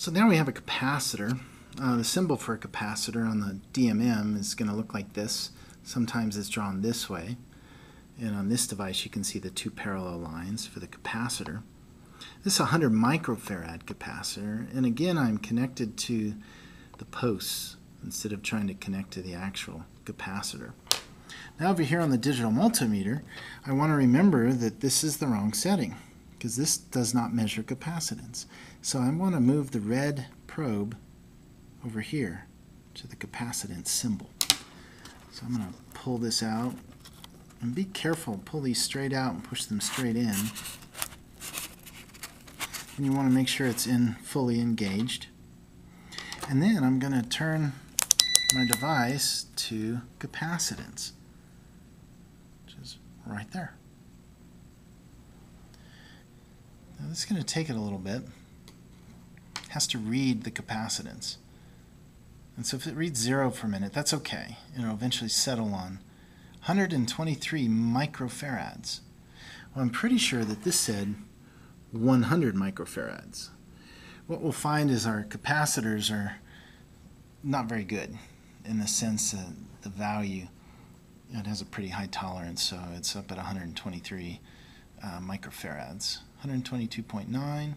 So now we have a capacitor. Uh, the symbol for a capacitor on the DMM is going to look like this. Sometimes it's drawn this way. And on this device you can see the two parallel lines for the capacitor. This is a 100 microfarad capacitor. And again I'm connected to the posts instead of trying to connect to the actual capacitor. Now over here on the digital multimeter, I want to remember that this is the wrong setting because this does not measure capacitance. So I want to move the red probe over here to the capacitance symbol. So I'm going to pull this out and be careful, pull these straight out and push them straight in. And you want to make sure it's in fully engaged. And then I'm going to turn my device to capacitance, which is right there. Now this is going to take it a little bit. It has to read the capacitance. And so if it reads zero for a minute, that's okay. It'll eventually settle on 123 microfarads. Well, I'm pretty sure that this said 100 microfarads. What we'll find is our capacitors are not very good in the sense that the value it has a pretty high tolerance, so it's up at 123 uh, microfarads. 122.9.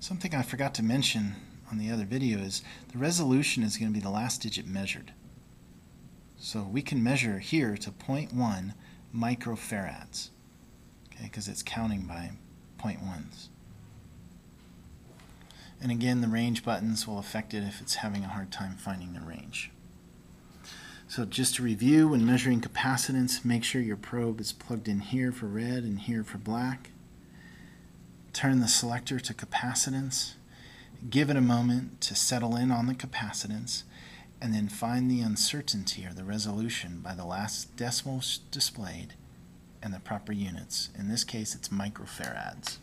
Something I forgot to mention on the other video is the resolution is going to be the last digit measured. So we can measure here to 0.1 microfarads, okay, because it's counting by 0.1s. And again, the range buttons will affect it if it's having a hard time finding the range. So just to review, when measuring capacitance, make sure your probe is plugged in here for red and here for black. Turn the selector to capacitance. Give it a moment to settle in on the capacitance and then find the uncertainty or the resolution by the last decimal displayed and the proper units. In this case, it's microfarads.